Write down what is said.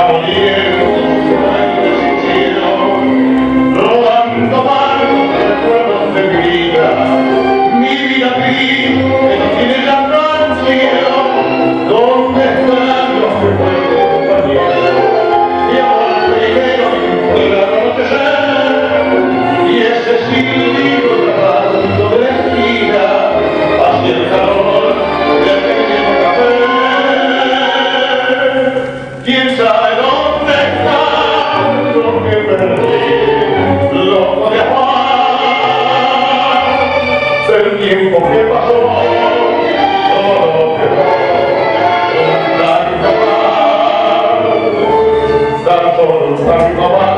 y'all hear? Vamos me